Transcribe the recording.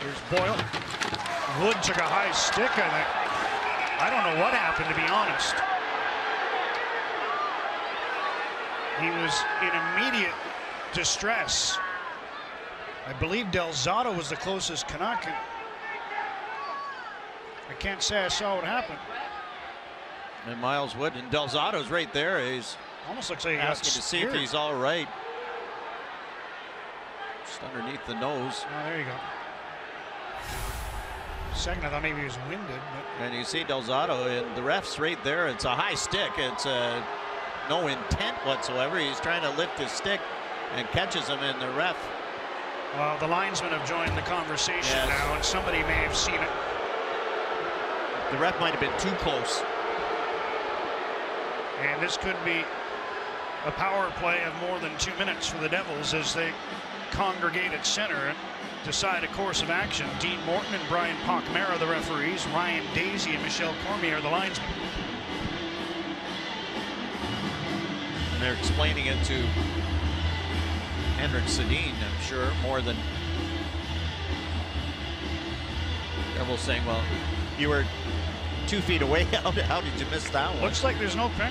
Here's Boyle. Wood took a high stick, I think. I don't know what happened, to be honest. He was in immediate distress. I believe Del Zotto was the closest Canuck. I can't say I saw what happened. And Miles Wood and Del Zotto's right there. He's Almost looks like he asking to see if he's all right. Just underneath the nose. Oh, there you go. Second, I thought maybe he was winded, but And you see Del Zotto and the ref's right there. It's a high stick. It's uh, no intent whatsoever. He's trying to lift his stick and catches him and the ref. well, the linesmen have joined the conversation Yes. now, and somebody may have seen it. The ref might have been too close. And this could be a power play of more than two minutes for the Devils as they congregate at center decide a course of action. Dean Morton and Brian Pochmara, the referees. Ryan Daisy and Michel Cormier, the linesmen. And they're explaining it to Henrik Sedin, I'm sure, more than Devils saying, well, you were two feet away. How how did you miss that one? Looks like there's no penalty.